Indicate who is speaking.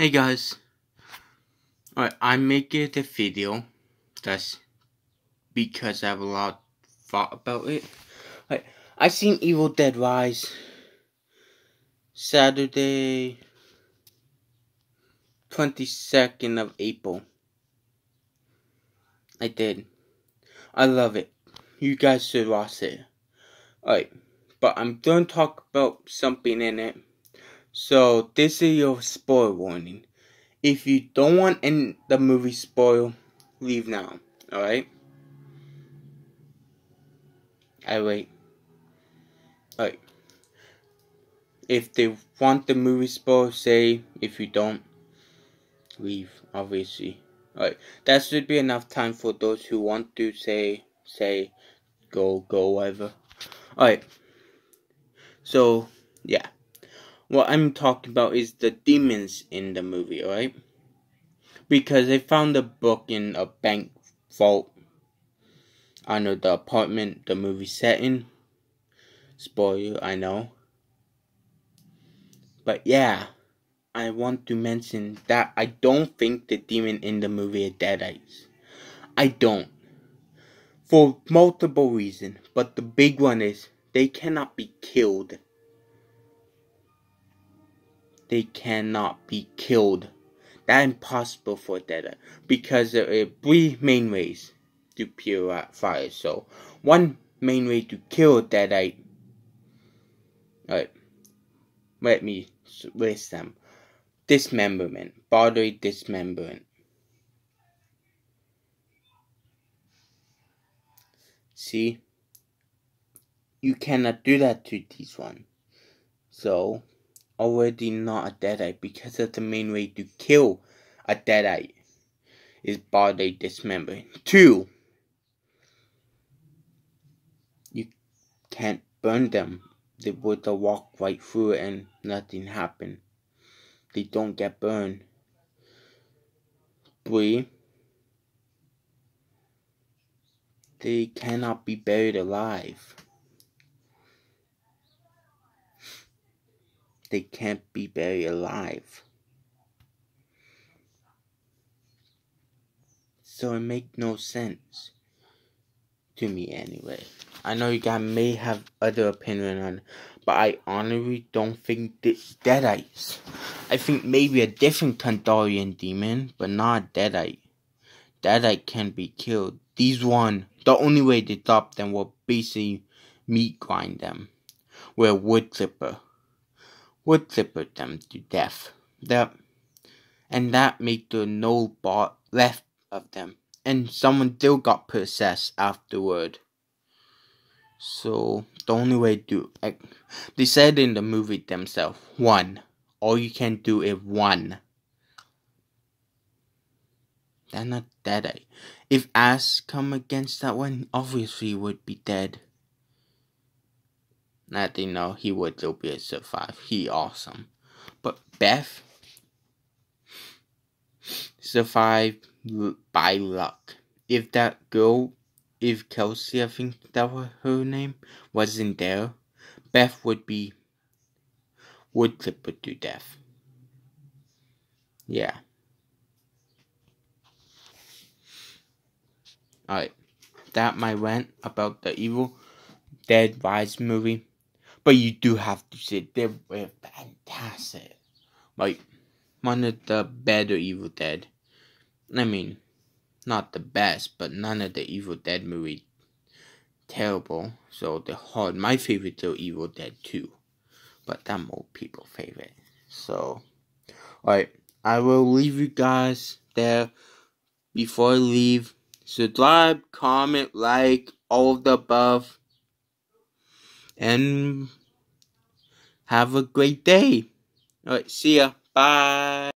Speaker 1: Hey guys. Alright, I'm making the video. That's because I have a lot thought about it. Alright, I seen Evil Dead Rise Saturday 22nd of April. I did. I love it. You guys should watch it. Alright, but I'm to talk about something in it so this is your spoil warning. If you don't want any the movie spoil, leave now. Alright? I wait. Alright. If they want the movie spoil, say. If you don't, leave, obviously. Alright. That should be enough time for those who want to say, say, go, go, whatever. Alright. So, yeah what I'm talking about is the demons in the movie, right? Because they found a book in a bank vault under the apartment the movie set in. Spoiler, I know. But yeah, I want to mention that I don't think the demon in the movie are deadites. I don't. For multiple reasons, but the big one is they cannot be killed they cannot be killed. That impossible for Deadite because there are three main ways to purify. So one main way to kill Deadite. Alright, let me list them. Dismemberment, bodily dismemberment. See, you cannot do that to this one. So already not a deadite because that's the main way to kill a deadite is body dismembering. Two, you can't burn them. They would walk right through it and nothing happen. They don't get burned. Three, they cannot be buried alive. They can't be buried alive. So it makes no sense to me anyway. I know you guys may have other opinion on but I honestly don't think this Deadites. I think maybe a different Kandarian demon, but not Deadite. Deadite can be killed. These one, the only way to stop them will basically meat grind them. With a wood clipper would clipper them to death. That and that made the no bar left of them. And someone still got possessed afterward. So the only way to like, they said in the movie themselves, one. All you can do is one. They're not dead. If Ash come against that one, obviously would be dead. I didn't know he would still be a survive. He awesome. But Beth survived by luck. If that girl, if Kelsey, I think that was her name, wasn't there, Beth would be would clip her to death. Yeah. Alright. That my rant about the Evil Dead Rise movie. But you do have to say they were fantastic. Like one of the better Evil Dead. I mean, not the best, but none of the Evil Dead movie terrible. So the hard my favorite is Evil Dead 2. But that more people favorite. So alright. I will leave you guys there before I leave. Subscribe, comment, like, all of the above and have a great day. All right, see ya. Bye.